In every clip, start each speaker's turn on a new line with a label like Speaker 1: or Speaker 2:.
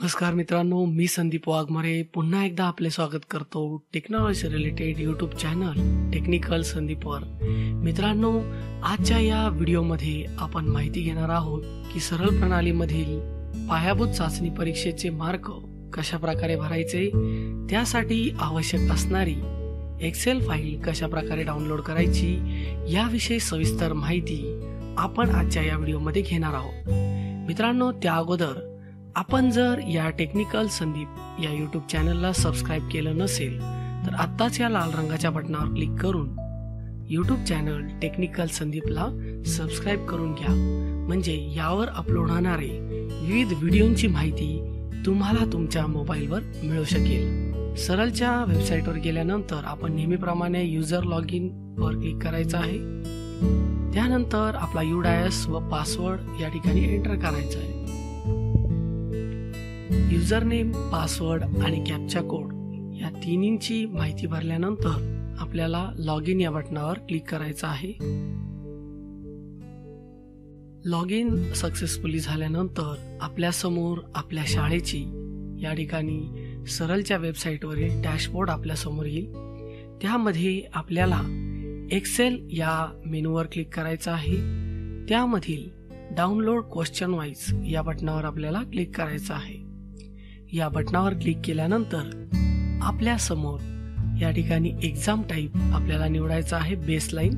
Speaker 1: नमस्कार मित्रांनो मी संदीप वाघमारे पुन्हा एकदा आपले स्वागत करतो technology related YouTube channel technical संदीपवर. मित्रांनो आजच्या या व्हिडिओमध्ये आपण माहिती घेणार आहोत की सरळ प्रणालीमधील पायाभूत चाचणी परीक्षेचे मार्क कशा प्रकारे भरायचे त्यासाठी आवश्यक असणारी एक्सेल फाईल कशा प्रकारे डाउनलोड करायची याविषयी सविस्तर माहिती आपण आजच्या या व्हिडिओमध्ये घेणार आहोत. मित्रांनो त्या अगोदर आपण जर या टेक्निकल संदीप या यूट्यूब चॅनलला सबस्क्राईब केलं नसेल तर आत्ताच या लाल रंगाच्या बटनावर क्लिक करून यूट्यूब चॅनल टेक्निकल संदीपला सबस्क्राईब करून घ्या. म्हणजे यावर अपलोड होणारे विविध व्हिडिओंची माहिती तुम्हाला तुमच्या मोबाईलवर मिळू शकेल. सरळच्या वेबसाईटवर गेल्यानंतर आपण नेहमीप्रमाणे युजर लॉग इन वर क्लिक करायचं आहे. त्यानंतर आपला युडायस व पासवर्ड या ठिकाणी एंटर करायचा आहे. युजरनेम पासवर्ड आणि कॅपचा कोड या तिन्हींची माहिती भरल्यानंतर आपल्याला लॉग इन या बटनावर क्लिक करायचं आहे. लॉग इन सक्सेसफुली झाल्यानंतर आपल्यासमोर आपल्या शाळेची या ठिकाणी सरलच्या वेबसाईटवरील डॅशबोर्ड आपल्यासमोर येईल. त्यामध्ये आपल्याला एक्सेल या मेनूवर क्लिक करायचं आहे. त्यामधील डाउनलोड क्वेश्चन वाईज या बटनावर आपल्याला क्लिक करायचं आहे. या बटनावर क्लिक केल्यानंतर आपल्यासमोर या ठिकाणी एक्झाम टाईप आपल्याला निवडायचा आहे बेसलाईन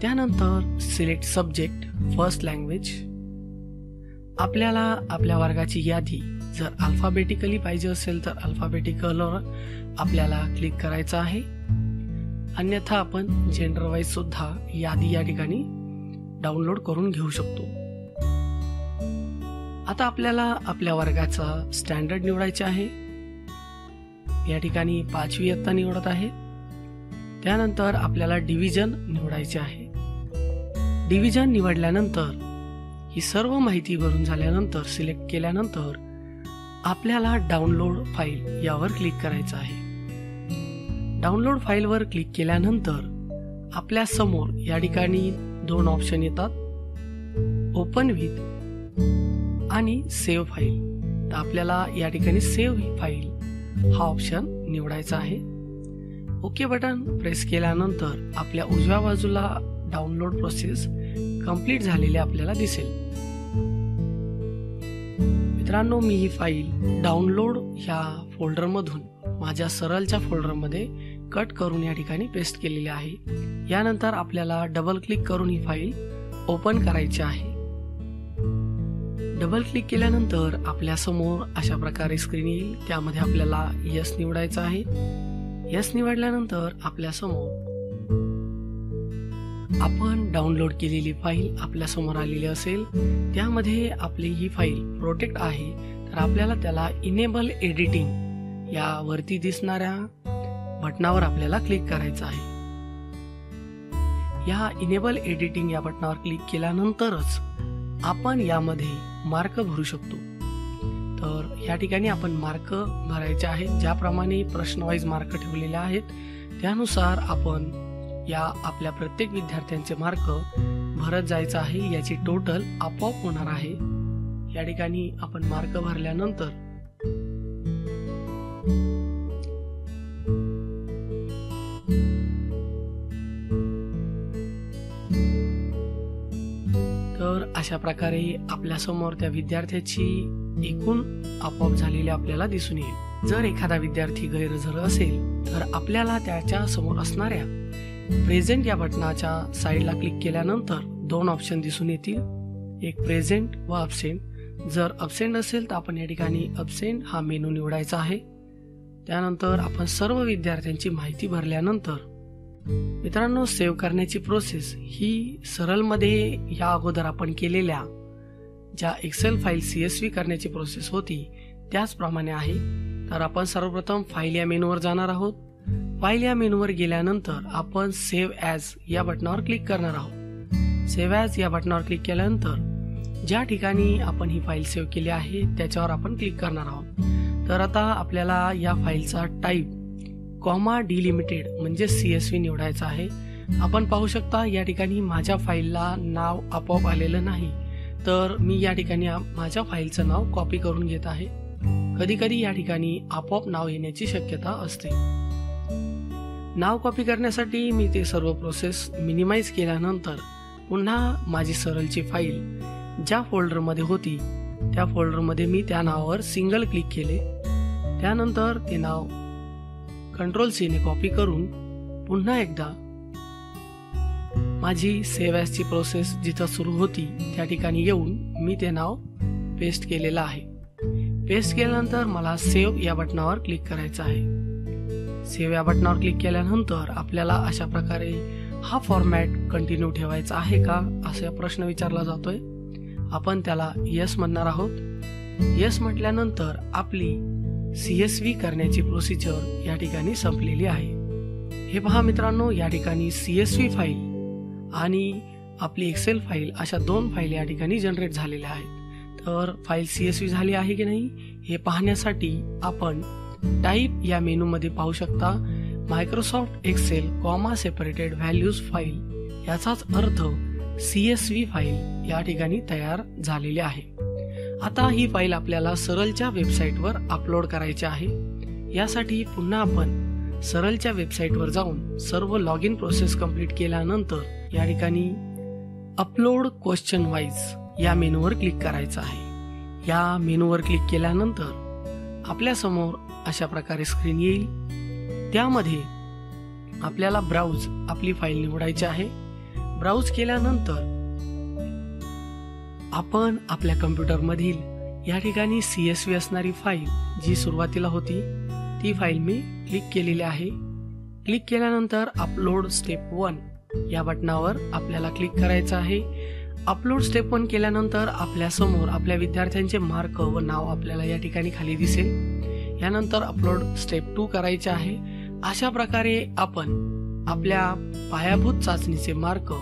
Speaker 1: त्यानंतर सिलेक्ट सब्जेक्ट फर्स्ट लँग्वेज आपल्याला आपल्या वर्गाची यादी जर अल्फाबेटिकली पाहिजे असेल तर अल्फाबेटिकलवर आपल्याला क्लिक करायचं आहे. अन्यथा आपण जेंडर वाईज सुद्धा यादी या ठिकाणी डाउनलोड करून घेऊ शकतो. आता आपल्याला आपल्या वर्गाचा स्टँडर्ड निवडायचे आहे. या ठिकाणी पाचवी इयत्ता निवडत आहे. त्यानंतर आपल्याला डिव्हिजन निवडायचे आहे. डिव्हिजन निवडल्यानंतर ही सर्व माहिती भरून झाल्यानंतर सिलेक्ट केल्यानंतर आपल्याला डाउनलोड फाईल यावर क्लिक करायचं आहे. डाउनलोड फाईलवर क्लिक केल्यानंतर आपल्यासमोर या ठिकाणी दोन ऑप्शन येतात. ओपन विथ आणि सेव्ह फाईल. तर आपल्याला या ठिकाणी सेव्ह फाईल हा ऑप्शन निवडायचा आहे. ओके बटन प्रेस केल्यानंतर आपल्या उजव्या बाजूला डाउनलोड प्रोसेस कंप्लीट झालेली आपल्याला दिसेल. मित्रांनो मी ही फाईल डाउनलोड ह्या फोल्डरमधून माझ्या सरळच्या फोल्डरमध्ये कट करून या ठिकाणी पेस्ट केलेली आहे. यानंतर आपल्याला डबल क्लिक करून ही फाईल ओपन करायची आहे. डबल क्लिक केल्यानंतर आपल्यासमोर अशा प्रकारे स्क्रीन येईल. त्यामध्ये आपल्याला यस निवडायचं आहे. यस निवडल्यानंतर आपल्यासमोर आपण डाउनलोड केलेली फाईल आपल्यासमोर आलेली असेल. त्यामध्ये आपली ही फाईल प्रोटेक्ट आहे. तर आपल्याला त्याला इनेबल एडिटिंग या वरती दिसणाऱ्या बटनावर आपल्याला क्लिक करायचं आहे. या इनेबल एडिटिंग या बटनावर क्लिक केल्यानंतरच आपण यामध्ये मार्क भरू शकतो. तर या ठिकाणी आपण मार्क भरायचे आहेत. ज्याप्रमाणे प्रश्नवाईज मार्क ठेवलेले आहेत त्यानुसार आपण या आपल्या प्रत्येक विद्यार्थ्यांचे मार्क भरत जायचं आहे. याची टोटल आपोआप होणार आहे. या ठिकाणी आपण मार्क भरल्यानंतर तर अशा प्रकारे आपल्यासमोर त्या विद्यार्थ्याची एकूण आपोआप झालेली आपल्याला दिसून येईल. जर एखादा विद्यार्थी गैरहजर असेल तर आपल्याला त्याच्यासमोर असणाऱ्या प्रेझेंट या बटनाच्या साईडला क्लिक केल्यानंतर दोन ऑप्शन दिसून येतील. एक प्रेझेंट व अबसेंट जर अबसेंट असेल तर आपण या ठिकाणी अबसेंट हा मेनू निवडायचा आहे. त्यानंतर आपण सर्व विद्यार्थ्यांची माहिती भरल्यानंतर मित्रांनो सेव्ह करण्याची प्रोसेस ही सरळमध्ये या अगोदर आपण केलेल्या ज्या Excel file C S V करण्याची प्रोसेस होती त्याचप्रमाणे आहे. तर आपण सर्वप्रथम फाईल या मेनूवर जाणार आहोत. फाईल या मेनूवर गेल्यानंतर आपण सेव्ह ॲज या बटनावर क्लिक करणार आहोत. सेव्ह ॲज या बटनावर क्लिक केल्यानंतर ज्या ठिकाणी आपण ही फाईल सेव्ह केली आहे त्याच्यावर आपण क्लिक करणार आहोत. तर आता आपल्याला या फाईलचा टाईप कॉमा डिलिमिटेड म्हणजे सी एस व्ही निवडायचा आहे. आपण पाहू शकता या ठिकाणी माझ्या फाईलला नाव आपोआप आलेलं नाही. तर मी या ठिकाणी माझ्या फाईलचं नाव कॉपी करून घेत आहे. कधी कधी या ठिकाणी आपोआप नाव येण्याची शक्यता असते. नाव कॉपी करण्यासाठी मी ते सर्व प्रोसेस मिनिमाइज केल्यानंतर पुन्हा माझी सरलची फाईल ज्या फोल्डरमध्ये होती त्या फोल्डरमध्ये मी त्या नावावर सिंगल क्लिक केले. त्यानंतर ते नाव कंट्रोल सीने कॉपी करून पुन्हा एकदा माझी सेव्ह प्रोसेस जिथं सुरू होती त्या ठिकाणी येऊन मी ते नाव पेस्ट केलेलं आहे. पेस्ट केल्यानंतर मला सेव्ह या बटनावर क्लिक करायचं आहे. सेव्ह या बटनावर क्लिक केल्यानंतर आपल्याला अशा प्रकारे हा फॉर्मॅट कंटिन्यू ठेवायचा आहे का असा प्रश्न विचारला जातोय. आपण त्याला यस म्हणणार आहोत. यस म्हटल्यानंतर आपली सी एस व्ही करण्याची प्रोसिजर या ठिकाणी संपलेली आहे. हे पहा मित्रांनो या ठिकाणी सी एस व्ही फाईल आणि आपली एक्सेल फाईल अशा दोन फाईल या ठिकाणी जनरेट झालेल्या आहेत. तर फाईल सी एस व्ही झाली आहे की नाही? हे पाहण्यासाठी आपण टाईप या मेनूमध्ये पाहू शकता Microsoft Excel comma separated values file याचाच अर्थ सी एस व्ही फाईल या ठिकाणी तयार झालेली आहे. आता ही फाईल आपल्याला सरलच्या वेबसाईटवर अपलोड करायची आहे. यासाठी पुन्हा आपण सरलच्या वेबसाईटवर जाऊन सर्व लॉग इन प्रोसेस कंप्लीट केल्यानंतर या ठिकाणी अपलोड क्वेश्चन वाईज या मेनूवर क्लिक करायचं आहे. या मेनूवर क्लिक केल्यानंतर आपल्यासमोर अशा प्रकारे स्क्रीन येईल. त्यामध्ये आपल्याला ब्राउज आपली फाईल निवडायची आहे. ब्राउज केल्यानंतर आपण आपल्या कम्प्युटरमधील या ठिकाणी सी एस व्ही असणारी फाईल जी सुरुवातीला होती ती फाईल मी क्लिक केलेली आहे. क्लिक केल्यानंतर अपलोड स्टेप वन या बटनावर आपल्याला क्लिक करायचं आहे. अपलोड स्टेप वन केल्यानंतर आपल्यासमोर आपल्या विद्यार्थ्यांचे मार्क व नाव आपल्याला या ठिकाणी खाली दिसेल. यानंतर अपलोड स्टेप टू करायचे आहे. अशा प्रकारे आपण आपल्या पायाभूत चाचणीचे मार्क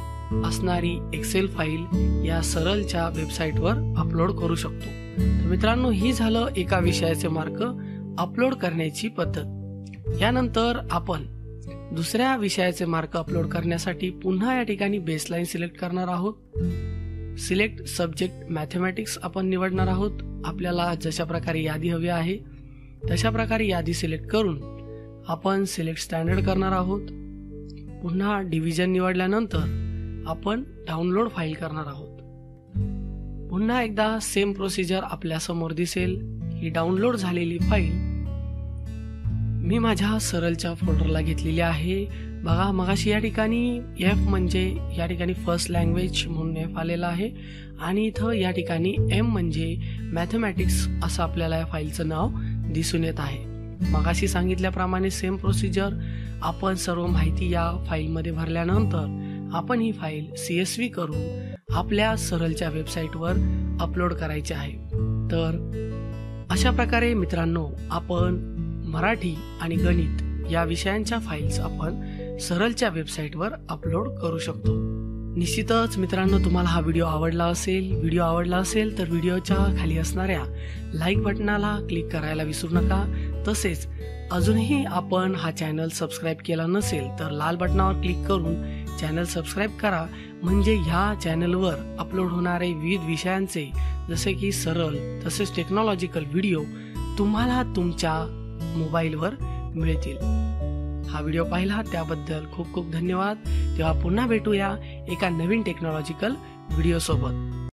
Speaker 1: असणारी एक्सेल फाईल या सरलच्या वेबसाईटवर अपलोड करू शकतो. तर मित्रांनो ही झालं एका विषयाचे मार्क अपलोड करण्याची पद्धत. यानंतर आपण दुसऱ्या विषयाचे मार्क अपलोड करण्यासाठी पुन्हा या ठिकाणी बेसलाईन सिलेक्ट करणार आहोत. सिलेक्ट सब्जेक्ट मॅथमॅटिक्स आपण निवडणार आहोत. आपल्याला जशा प्रकारे यादी हवी आहे तशा प्रकारे यादी सिलेक्ट करून आपण सिलेक्ट स्टँडर्ड करणार आहोत. पुन्हा डिव्हिजन निवडल्यानंतर आपण डाउनलोड फाईल करणार आहोत. पुन्हा एकदा सेम प्रोसिजर आपल्यासमोर दिसेल. ही डाउनलोड झालेली फाईल मी माझ्या सरलच्या फोल्डरला घेतलेली आहे. बघा मगाशी या ठिकाणी एफ म्हणजे या ठिकाणी फर्स्ट लँग्वेज म्हणून एफ आलेला आहे. आणि इथं या ठिकाणी एम म्हणजे मॅथमॅटिक्स असं आपल्याला या फाईलचं नाव दिसून येत आहे. मगाशी सांगितल्याप्रमाणे सेम प्रोसिजर आपण सर्व माहिती या फाईलमध्ये भरल्यानंतर आपण ही फाईल सी एस व्ही करून आपल्या सरलच्या वेबसाईटवर अपलोड करायची आहे. तर अशा प्रकारे मित्रांनो आपण मराठी आणि गणित या विषयांच्या फाईल्स आपण सरलच्या वेबसाईटवर अपलोड करू शकतो. निश्चितच मित्रांनो तुम्हाला हा व्हिडिओ आवडला असेल. व्हिडिओ आवडला असेल तर व्हिडिओच्या खाली असणाऱ्या लाईक बटनाला क्लिक करायला विसरू नका. तसेच अजूनही आपण हा चॅनल सबस्क्राईब केला नसेल तर लाल बटनावर क्लिक करून चॅनल सबस्क्राईब करा. म्हणजे ह्या चॅनलवर अपलोड होणारे विविध विषयांचे जसे की सरळ तसेच टेक्नॉलॉजिकल व्हिडिओ तुम्हाला तुमच्या मोबाईलवर मिळतील. हा व्हिडिओ पाहिला त्याबद्दल खूप खूप धन्यवाद. तेव्हा पुन्हा भेटूया एका नवीन टेक्नॉलॉजिकल व्हिडिओ सोबत.